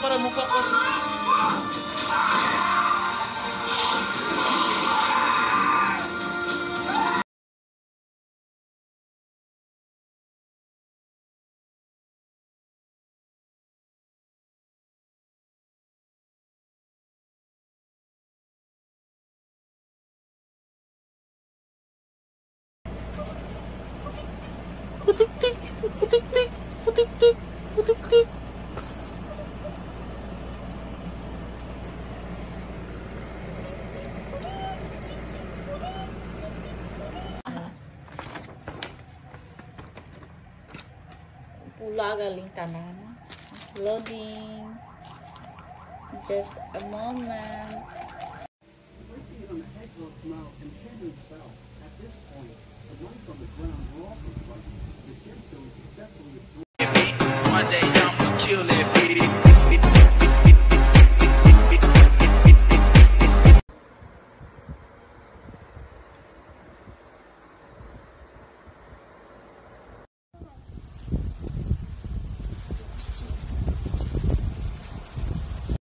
para mukha. Ulaga Lintanana. Loading. Just a moment. On the and. At this point, the the ground will also